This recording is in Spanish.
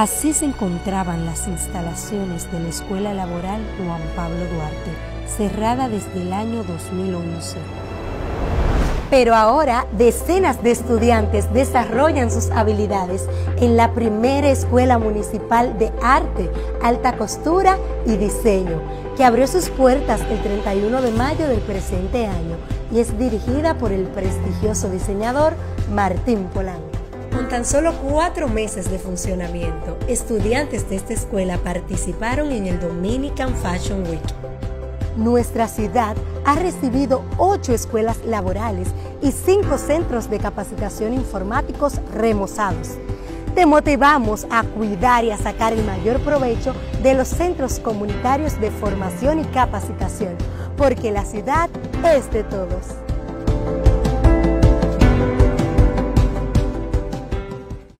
Así se encontraban las instalaciones de la Escuela Laboral Juan Pablo Duarte, cerrada desde el año 2011. Pero ahora decenas de estudiantes desarrollan sus habilidades en la primera Escuela Municipal de Arte, Alta Costura y Diseño, que abrió sus puertas el 31 de mayo del presente año y es dirigida por el prestigioso diseñador Martín Polanco. Con tan solo cuatro meses de funcionamiento, estudiantes de esta escuela participaron en el Dominican Fashion Week. Nuestra ciudad ha recibido ocho escuelas laborales y cinco centros de capacitación informáticos remozados. Te motivamos a cuidar y a sacar el mayor provecho de los centros comunitarios de formación y capacitación, porque la ciudad es de todos.